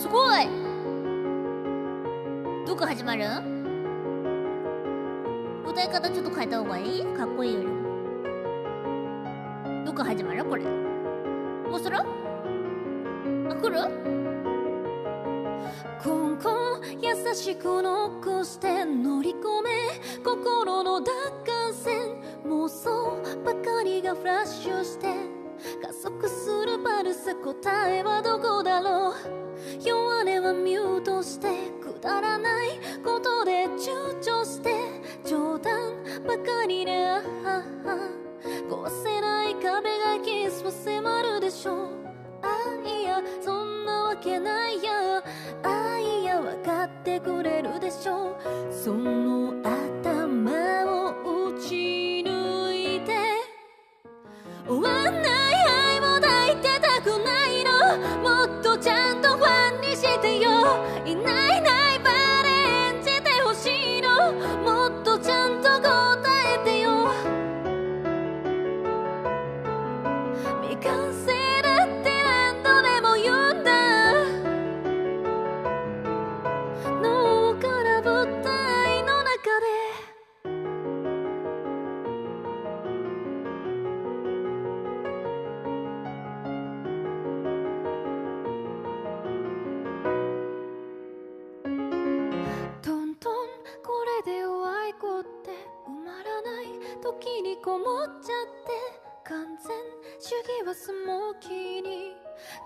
すごい。どこ始まる？歌い方ちょっと変えた方がいい？かっこいいよりも。どこ始まる？これ。もうするあ来る？コンコン優しく残して乗り込め。心の奪還戦妄想ばかりがフラッシュして。加速するパルス答えはどこだろう？弱音はミュートしてくだらないことで躊躇して冗談ばかりであはは壊せない壁がキスを迫るでしょうあいやそんなわけないや。あいや分かってくれるでしょう。その頭未完成だって何度でも言うんだ脳から物体の中で。トントンこれでおあいこって埋まらない時にこもっちゃって完全主義はスモーキーに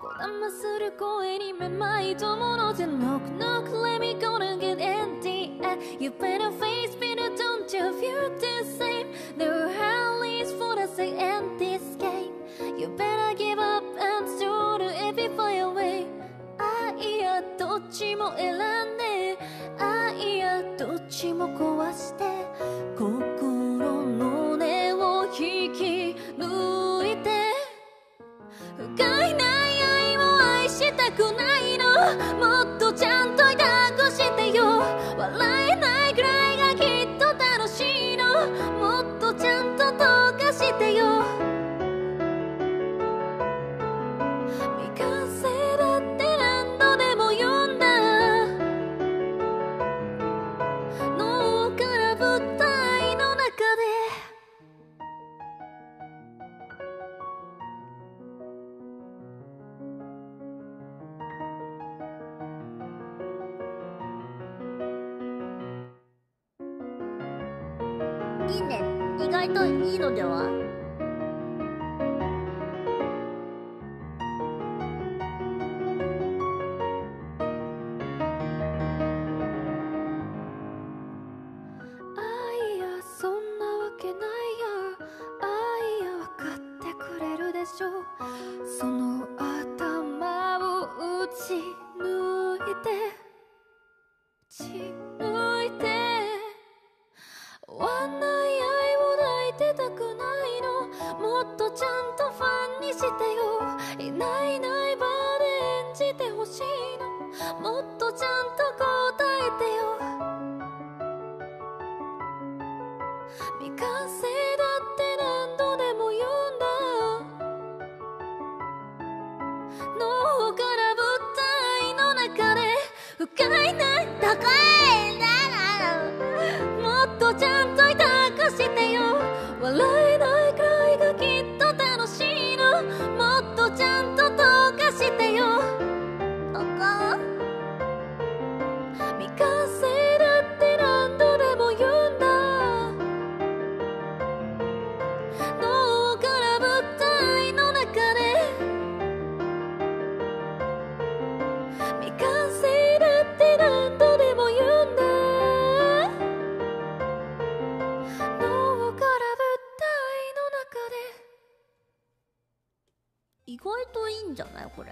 こだまする声にめまいともので Knock knock let me gonna get empty You better face better don't you feel the same There are hell for the same and this game You better give up and throw the every fire away あいやどっちも選んであいやどっちも壊し 不甲斐ない愛を愛したくないの。いいね。意外といいのでは？しいの。もっとちゃんと答えてよ。意外といいんじゃない？これ。